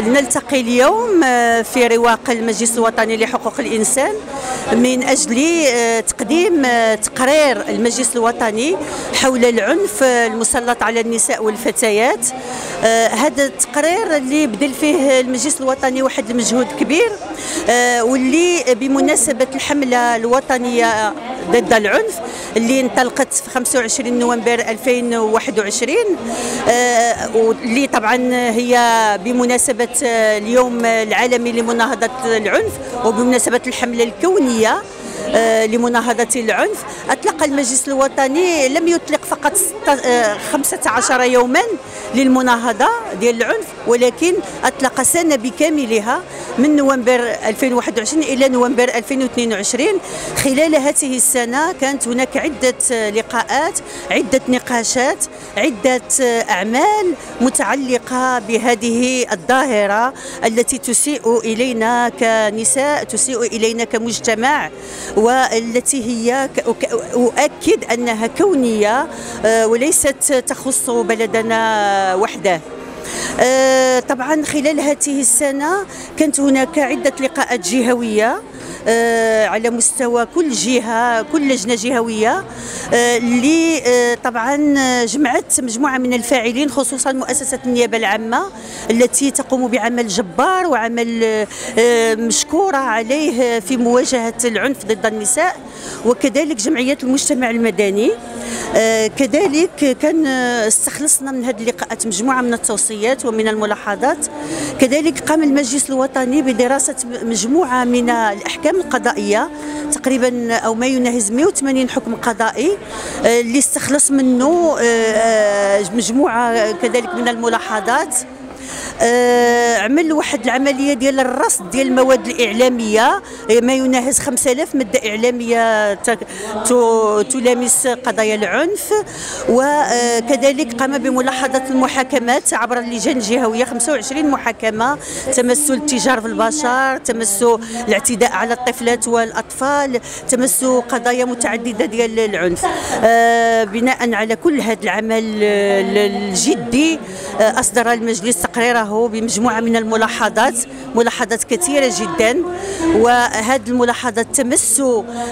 نلتقي اليوم في رواق المجلس الوطني لحقوق الإنسان من أجل تقديم تقرير المجلس الوطني حول العنف المسلط على النساء والفتيات. هذا التقرير اللي بذل فيه المجلس الوطني واحد المجهود كبير واللي بمناسبة الحملة الوطنية ضد العنف اللي انطلقت في 25 نوفمبر 2021 واللي طبعا هي بمناسبة اليوم العالمي لمناهضة العنف وبمناسبة الحملة الكونية آه، لمناهضة العنف أطلق المجلس الوطني لم يطلق فقط 15 آه، يوما للمناهضة ديال العنف ولكن أطلق سنة بكاملها من نوفمبر 2021 إلى نوفمبر 2022 خلال هذه السنة كانت هناك عدة لقاءات عدة نقاشات عدة أعمال متعلقة بهذه الظاهرة التي تسيء إلينا كنساء تسيء إلينا كمجتمع والتي هي أؤكد أنها كونية وليست تخص بلدنا وحده. آه، طبعا خلال هذه السنة كانت هناك عدة لقاءات جهوية آه، على مستوى كل جهة كل لجنة جهوية آه، اللي آه، طبعا جمعت مجموعة من الفاعلين خصوصا مؤسسة النيابة العامة التي تقوم بعمل جبار وعمل مشكورة عليه في مواجهة العنف ضد النساء. وكذلك جمعيات المجتمع المدني كذلك كان استخلصنا من هذه اللقاءات مجموعة من التوصيات ومن الملاحظات. كذلك قام المجلس الوطني بدراسة مجموعة من الأحكام القضائية تقريبا أو ما يناهز 180 حكم قضائي آه، اللي استخلص منه آه، آه، مجموعة كذلك من الملاحظات. آه، عمل واحد العملية ديال الرصد ديال المواد الإعلامية. آه، ما يناهز 5000 مادة إعلامية تلامس قضايا العنف. وكذلك قام بملاحظة المحاكمات عبر اللجان الجهوية. 25 محاكمة تمس التجار في البشر تمس الاعتداء على الطفلات والأطفال تمس قضايا متعددة ديال العنف. آه، بناء على كل هذا العمل الجدي أصدر المجلس تقريره بمجموعة من الملاحظات ملاحظات كثيرة جدا. وهذه الملاحظات تمس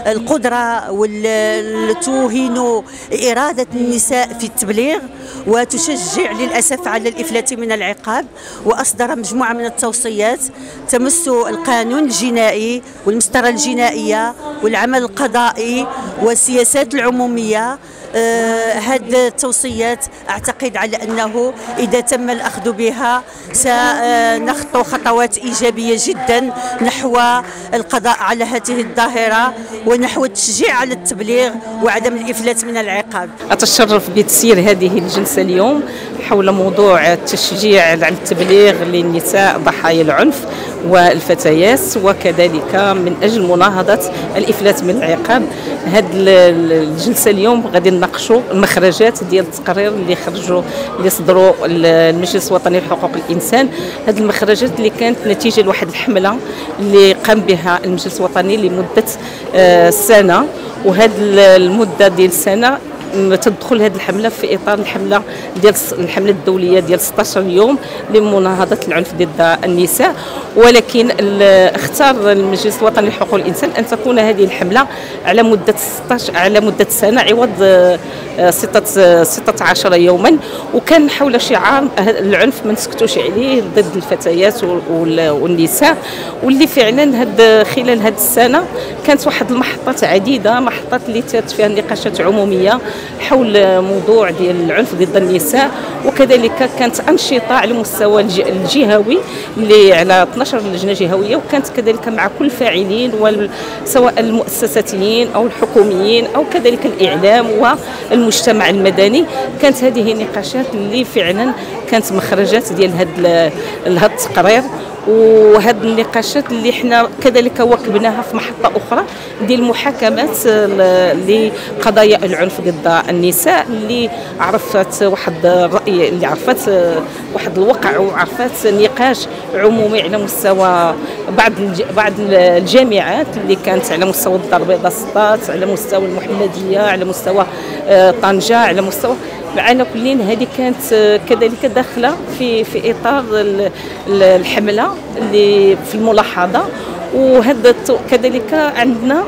القدرة والتوهين إرادة النساء في التبليغ وتشجع للأسف على الإفلات من العقاب. وأصدر مجموعة من التوصيات تمس القانون الجنائي والمسطرة الجنائية والعمل القضائي والسياسات العمومية هذه آه التوصيات أعتقد على أنه إذا تم الأخذ بها سنخطو خطوات إيجابية جدا نحو القضاء على هذه الظاهرة ونحو التشجيع على التبليغ وعدم الإفلات من العقاب. أتشرف بتسيير هذه الجلسة اليوم حول موضوع التشجيع على التبليغ للنساء ضحايا العنف والفتيات وكذلك من أجل مناهضة الإفلات من العقاب. هذه الجلسة اليوم غادي نناقشوا المخرجات ديال التقرير اللي خرجوا اللي صدروا المجلس الوطني لحقوق الإنسان. هذه المخرجات اللي كانت نتيجة لواحد الحملة اللي قام بها المجلس الوطني لمدة آه، سنة. وهذه المدة ديال سنة تدخل هذه الحملة في إطار الحملة ديال الحملة الدولية ديال 16 يوم لمناهضه العنف ضد النساء. ولكن اختار المجلس الوطني لحقوق الإنسان أن تكون هذه الحملة على مدة 16 على مدة سنة عوض ستة 16 يوما وكان حول شعار العنف ما نسكتوش عليه ضد الفتيات والنساء. واللي فعلا هاد خلال هذه السنة كانت واحد المحطات عديدة محطات اللي تات فيها نقاشات عمومية حول موضوع ديال العنف ضد النساء. وكذلك كانت أنشطة على المستوى الجهوي اللي على 12 لجنة جهوية وكانت كذلك مع كل الفاعلين سواء المؤسساتيين أو الحكوميين أو كذلك الإعلام والمجتمع المدني. كانت هذه النقاشات اللي فعلا كانت مخرجات ديال هذا التقرير. وهذه النقاشات اللي حنا كذلك واكبناها في محطة أخرى ديال المحاكمات لقضايا العنف ضد النساء اللي عرفت واحد الرأي اللي عرفت واحد الوقع وعرفت نقاش عمومي على مستوى بعض بعض الجامعات اللي كانت على مستوى الدار البيضاء على مستوى المحمدية على مستوى آه، طنجة على مستوى على كل هذه كانت كذلك داخلة في في إطار الحملة اللي في الملاحظة. وهذا كذلك عندنا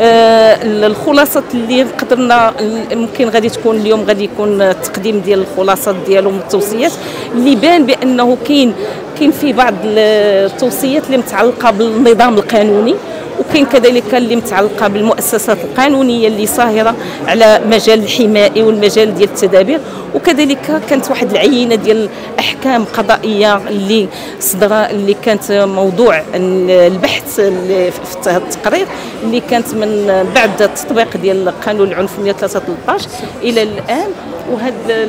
آه، الخلاصات اللي قدرنا ممكن غادي تكون اليوم غادي يكون التقديم ديال الخلاصات ديالهم والتوصيات اللي بان بأنه كاين كاين في بعض التوصيات اللي متعلقة بالنظام القانوني. وكاين كذلك اللي متعلقه بالمؤسسات القانونية اللي صاهرة على مجال الحمائي والمجال ديال التدابير وكذلك كانت واحد العينة ديال احكام قضائيه اللي صدر اللي كانت موضوع البحث في التقرير اللي كانت من بعد التطبيق ديال قانون العنف 113 إلى الآن. وهذا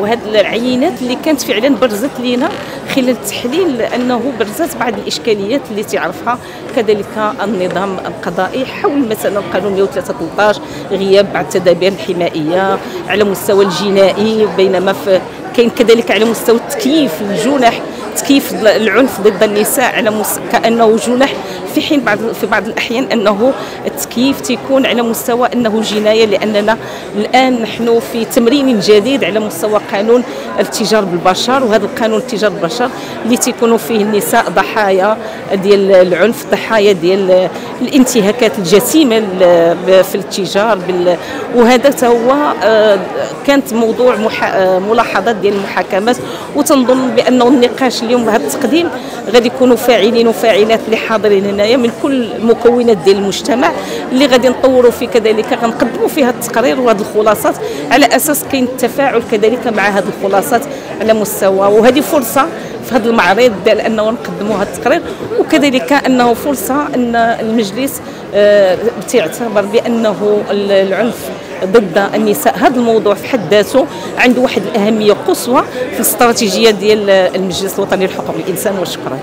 وهذه العينات اللي كانت فعلا برزت لنا خلال التحليل انه برزت بعض الإشكاليات اللي تعرفها كذلك النظام القضائي حول مثلا القانون 113 غياب بعض التدابير الحمائيه على مستوى الجنائي بينما في كاين كذلك على مستوى التكييف الجنح تكييف العنف ضد النساء على. كأنه جنح في حين بعض في بعض الأحيان أنه التكييف تيكون على مستوى أنه جناية لأننا الآن نحن في تمرين جديد على مستوى قانون التجار بالبشر وهذا القانون التجار بالبشر اللي تيكونوا فيه النساء ضحايا ديال العنف ضحايا ديال الانتهاكات الجسيمة في التجار بال... وهذا هو آه، كانت موضوع آه، ملاحظات ديال المحاكمات وتنظن بأنه النقاش اليوم هذا التقديم غادي يكونوا فاعلين وفاعلات اللي حاضرين هنايا من كل المكونات ديال المجتمع اللي غادي نطوروا فيه كذلك غنقدموا فيه هذا التقرير وهذه الخلاصات على أساس كاين التفاعل كذلك مع هذه الخلاصات على مستوى. وهذه فرصة في هذا المعرض ديال أنه نقدموا هذا التقرير وكذلك أنه فرصة أن المجلس آه، تعتبر بأنه العنف ضد النساء. هذا الموضوع في حد ذاته عنده واحد الأهمية قصوى في الاستراتيجية ديال المجلس الوطني لحقوق الإنسان وشكرا.